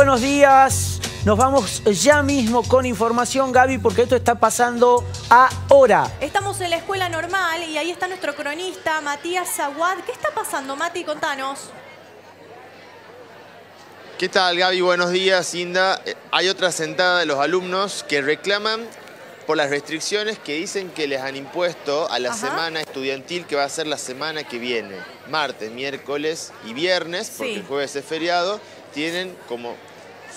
buenos días. Nos vamos ya mismo con información, Gaby, porque esto está pasando ahora. Estamos en la escuela normal y ahí está nuestro cronista, Matías Zaguad. ¿Qué está pasando, Mati? Contanos. ¿Qué tal, Gaby? Buenos días, Inda. Eh, Hay otra sentada de los alumnos que reclaman por las restricciones que dicen que les han impuesto a la Ajá. semana estudiantil que va a ser la semana que viene. Martes, miércoles y viernes, porque Sí. el jueves es feriado, tienen, como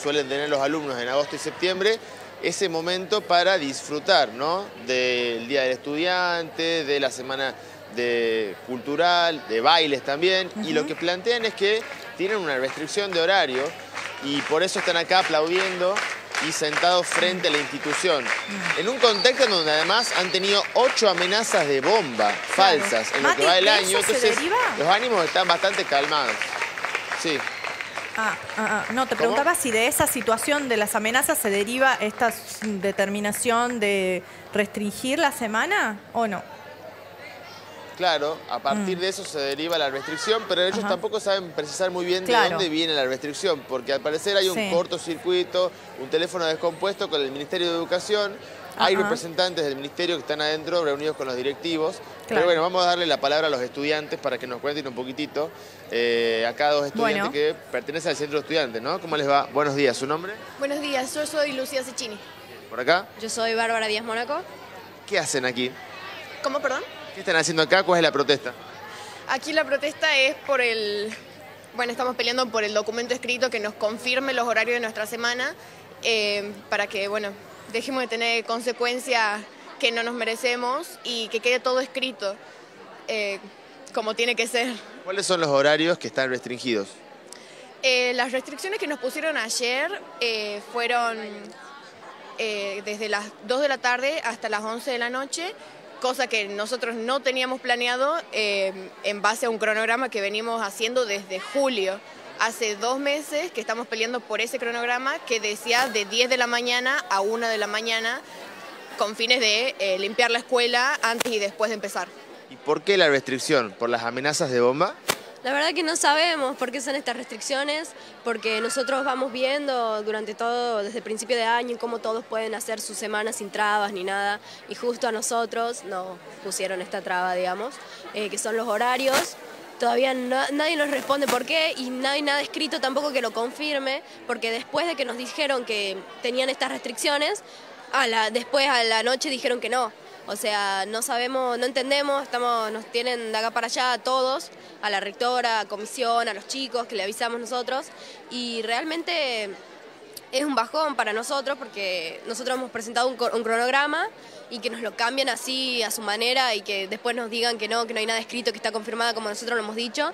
suelen tener los alumnos en agosto y septiembre, ese momento para disfrutar ¿no? del Día del Estudiante, de la semana de cultural, de bailes también. Y lo que plantean es que tienen una restricción de horario y por eso están acá aplaudiendo y sentados frente a la institución. En un contexto en donde además han tenido ocho amenazas de bomba falsas en lo que va ¿de año. Entonces los ánimos están bastante calmados. Sí. Ah, ah, ah. No, te ¿Cómo? preguntaba si de esa situación de las amenazas se deriva esta determinación de restringir la semana o no. Claro, a partir de eso se deriva la restricción, pero ellos Mm. Ajá. tampoco saben precisar muy bien Claro. de dónde viene la restricción, porque al parecer hay un Sí. cortocircuito, un teléfono descompuesto con el Ministerio de Educación, hay representantes del Ministerio que están adentro reunidos con los directivos, pero bueno, vamos a darle la palabra a los estudiantes para que nos cuenten un poquitito. Eh, acá dos estudiantes Bueno. que pertenecen al centro de estudiantes, ¿no? ¿Cómo les va? Buenos días, ¿su nombre? Buenos días, yo soy Lucía Cecchini. ¿Por acá? Yo soy Bárbara Díaz Mónaco. ¿Qué hacen aquí? ¿Cómo, perdón? ¿Qué están haciendo acá? ¿Cuál es la protesta? Aquí la protesta es por el... Bueno, estamos peleando por el documento escrito que nos confirme los horarios de nuestra semana eh, para que, bueno, dejemos de tener consecuencias que no nos merecemos y que quede todo escrito eh, como tiene que ser. ¿Cuáles son los horarios que están restringidos? Eh, las restricciones que nos pusieron ayer eh, fueron desde las 2 de la tarde hasta las 11 de la noche, cosa que nosotros no teníamos planeado eh, en base a un cronograma que venimos haciendo desde julio. Hace dos meses que estamos peleando por ese cronograma que decía de 10 de la mañana a 1 de la mañana con fines de eh, limpiar la escuela antes y después de empezar. ¿Y por qué la restricción? ¿Por las amenazas de bomba? La verdad que no sabemos por qué son estas restricciones, porque nosotros vamos viendo durante todo, desde el principio de año, cómo todos pueden hacer sus semanas sin trabas ni nada, y justo a nosotros nos pusieron esta traba, digamos, eh, que son los horarios. Todavía nadie nos responde por qué y no hay nada escrito tampoco que lo confirme, porque después de que nos dijeron que tenían estas restricciones, a la, después a la noche dijeron que no. O sea, no sabemos, no entendemos, estamos, nos tienen de acá para allá a todos, a la rectora, a comisión, a los chicos que le avisamos nosotros, y realmente es un bajón para nosotros porque nosotros hemos presentado un, un cronograma y que nos lo cambian así a su manera y que después nos digan que no, que no hay nada escrito, que está confirmada como nosotros lo hemos dicho.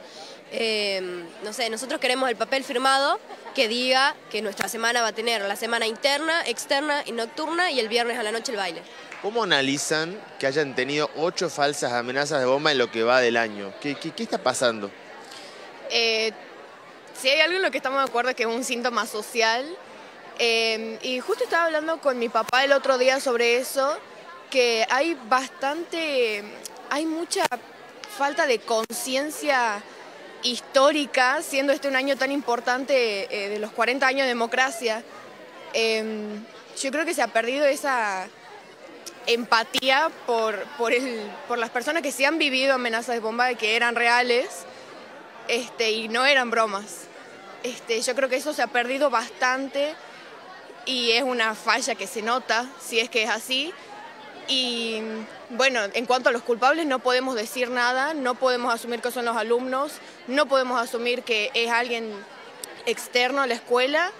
Eh, no sé, nosotros queremos el papel firmado que diga que nuestra semana va a tener la semana interna, externa y nocturna y el viernes a la noche el baile. ¿Cómo analizan que hayan tenido ocho falsas amenazas de bomba en lo que va del año? ¿Qué, qué- qué está pasando? Eh, si hay algo en lo que estamos de acuerdo es que es un síntoma social. Eh, y justo estaba hablando con mi papá el otro día sobre eso, que hay bastante, hay mucha falta de conciencia histórica, siendo este un año tan importante eh, de los 40 años de democracia. Eh, yo creo que se ha perdido esa empatía por, por, el, por las personas que sí han vivido amenazas de bomba, que eran reales este, y no eran bromas. Este, yo creo que eso se ha perdido bastante y es una falla que se nota, si es que es así. Y bueno, en cuanto a los culpables no podemos decir nada, no podemos asumir que son los alumnos, no podemos asumir que es alguien externo a la escuela,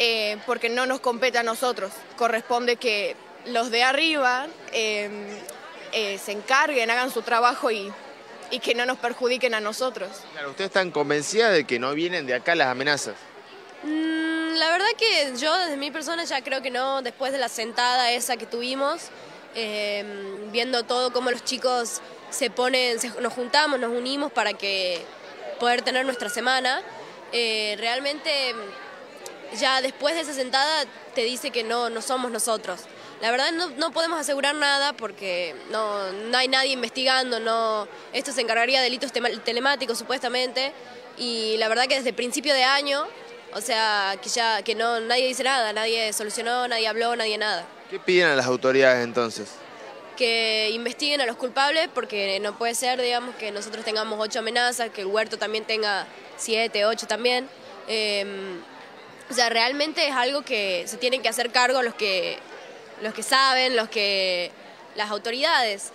eh, porque no nos compete a nosotros. Corresponde que los de arriba eh, eh, se encarguen, hagan su trabajo y, y que no nos perjudiquen a nosotros. Claro, ¿ustedes están convencidas de que no vienen de acá las amenazas? Mm, la verdad que yo desde mi persona ya creo que no, después de la sentada esa que tuvimos, eh, viendo todo cómo los chicos se ponen, nos juntamos, nos unimos para que poder tener nuestra semana, eh, realmente ya después de esa sentada te dice que no, no somos nosotros. La verdad no, no podemos asegurar nada porque no, no hay nadie investigando, no, esto se encargaría de delitos telemáticos supuestamente y la verdad que desde principio de año O sea, que ya que no nadie dice nada, nadie solucionó, nadie habló, nadie nada. ¿Qué piden a las autoridades entonces? Que investiguen a los culpables porque no puede ser, digamos, que nosotros tengamos ocho amenazas, que el huerto también tenga siete, ocho también. Em, o sea, realmente es algo que se tienen que hacer cargo los que, los que saben, los que, las autoridades.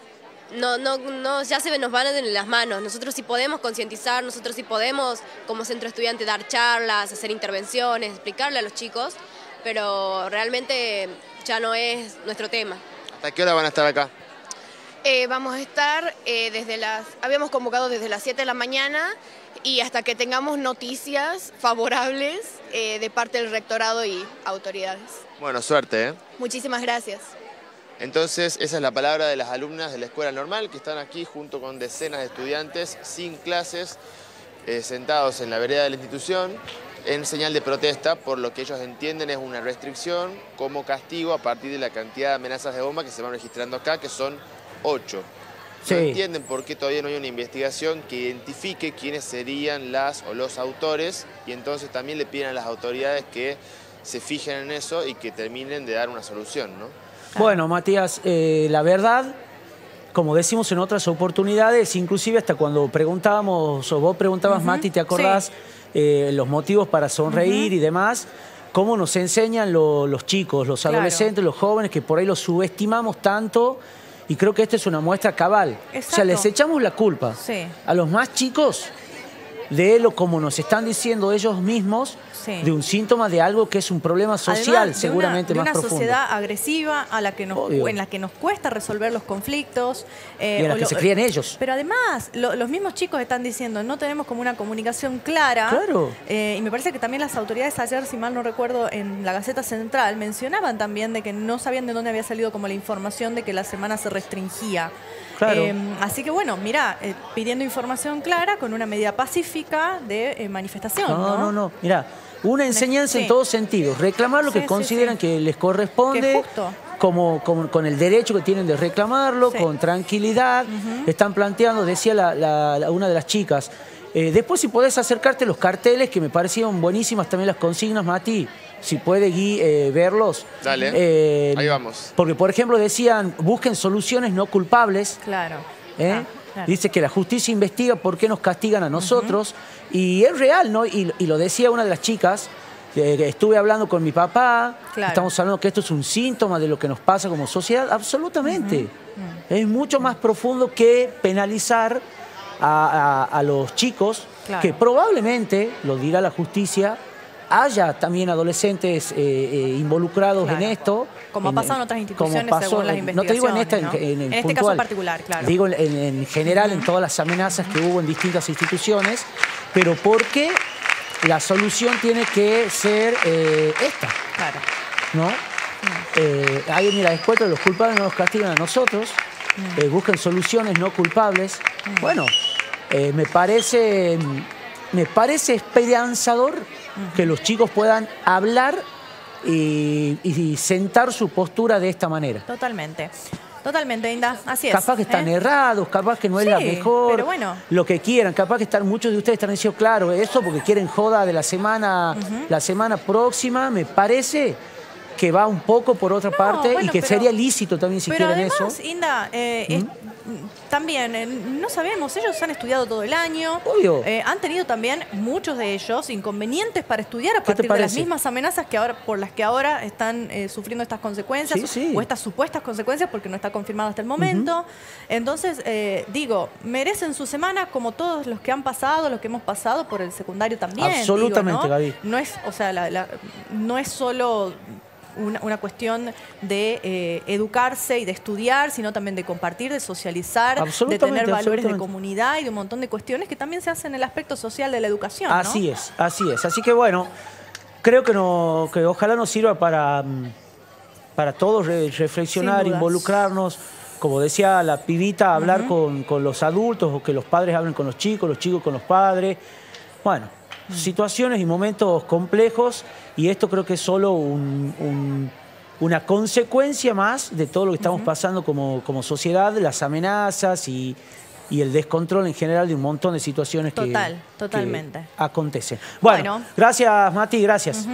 No, no, no, ya se nos van en las manos. Nosotros sí podemos concientizar, nosotros sí podemos, como centro estudiante, dar charlas, hacer intervenciones, explicarle a los chicos, pero realmente ya no es nuestro tema. ¿Hasta qué hora van a estar acá? Eh, vamos a estar eh, desde las, habíamos convocado desde las 7 de la mañana y hasta que tengamos noticias favorables eh, de parte del rectorado y autoridades. Bueno, suerte, ¿eh? Muchísimas gracias. Entonces, esa es la palabra de las alumnas de la escuela normal que están aquí junto con decenas de estudiantes sin clases, eh, sentados en la vereda de la institución, en señal de protesta por lo que ellos entienden es una restricción como castigo a partir de la cantidad de amenazas de bomba que se van registrando acá, que son ocho. Sí. No entienden por qué todavía no hay una investigación que identifique quiénes serían las o los autores y entonces también le piden a las autoridades que se fijen en eso y que terminen de dar una solución, ¿no? Bueno, Matías, eh, la verdad, como decimos en otras oportunidades, inclusive hasta cuando preguntábamos, o vos preguntabas, Mati, ¿te acordás eh, los motivos para sonreír y demás? ¿Cómo nos enseñan lo- los chicos, los Claro. adolescentes, los jóvenes, que por ahí los subestimamos tanto? Y creo que esta es una muestra cabal. O sea, les echamos la culpa Sí. a los más chicos de lo como nos están diciendo ellos mismos, Sí. de un síntoma de algo que es un problema social Además, de seguramente una, más de una profundo. sociedad agresiva a la que nos, Obvio. en la que nos cuesta resolver los conflictos. eh, Y en la que se crían ellos. Pero además, lo- los mismos chicos están diciendo, no tenemos como una comunicación clara. Claro. Eh, y me parece que también las autoridades ayer, si mal no recuerdo, en la Gaceta Central mencionaban también de que no sabían de dónde había salido como la información de que la semana se restringía. Claro. Eh, así que bueno, mira, eh, pidiendo información clara con una medida pacífica de eh, manifestación. No, No, no, no. Mira, una enseñanza en todos sentidos. Reclamar lo Sí, que consideran sí. que les corresponde. Que justo. Como, como- con el derecho que tienen de reclamarlo, con tranquilidad. Están planteando, decía la- la- la- una de las chicas, eh, después si podés acercarte los carteles, que me parecieron buenísimas también las consignas, Mati, si puede Gui, eh, verlos. Dale. Eh, Ahí vamos. Porque, por ejemplo, decían, busquen soluciones no culpables. Claro. ¿eh? Ah, claro. Dice que la justicia investiga por qué nos castigan a nosotros. Y es real, ¿no? Y, y lo decía una de las chicas. eh, que estuve hablando con mi papá, Claro. estamos hablando que esto es un síntoma de lo que nos pasa como sociedad, absolutamente. Es mucho más profundo que penalizar a, a- a los chicos, Claro. que probablemente, lo dirá la justicia, haya también adolescentes eh, eh, involucrados Claro. en esto. Como ha pasado en otras instituciones, pasó según las en- No te digo en esta, en, investigaciones, ¿no? en- En este puntual. caso particular, claro. Digo en, en general en todas las amenazas que hubo en distintas instituciones, pero porque la solución tiene que ser eh, esta, Claro. ¿no? Eh, ahí mira, después de los culpables no nos castigan a nosotros, eh, buscan soluciones no culpables. Bueno, eh, me parece me parece esperanzador que los chicos puedan hablar y, y sentar su postura de esta manera. Totalmente. Totalmente, Inda. Así es. Capaz que están ¿eh? errados, capaz que no es la mejor. pero bueno. Lo que quieran, capaz que están, muchos de ustedes están diciendo, claro, eso porque quieren joda de la semana, la semana próxima, me parece que va un poco por otra No, parte y que pero- sería lícito también si quieren además, eso. Inda, eh, es- también, eh, no sabemos, ellos han estudiado todo el año. Obvio. Eh, han tenido también, muchos de ellos, inconvenientes para estudiar a ¿Qué te partir de las mismas amenazas que ahora, por las que ahora están eh, sufriendo estas consecuencias Sí, sí. o estas supuestas consecuencias porque no está confirmado hasta el momento. Entonces, digo, merecen su semana como todos los que han pasado, los que hemos pasado por el secundario también. digo, Absolutamente, ¿no? Gaby. No es, o sea, la- la- no es solo una, una cuestión de eh, educarse y de estudiar, sino también de compartir, de socializar, de tener valores de comunidad y de un montón de cuestiones que también se hacen en el aspecto social de la educación. ¿no? Así es, así es. Así que bueno, creo que, no, que ojalá nos sirva para, mm, para todos re- reflexionar, involucrarnos. Como decía la pibita, hablar con, con los adultos o que los padres hablen con los chicos, los chicos con los padres. Bueno. Situaciones y momentos complejos y esto creo que es solo un- un- una consecuencia más de todo lo que estamos pasando como, como sociedad, las amenazas y, y el descontrol en general de un montón de situaciones Total, que, totalmente. que acontecen. Bueno, Bueno. gracias Mati, gracias.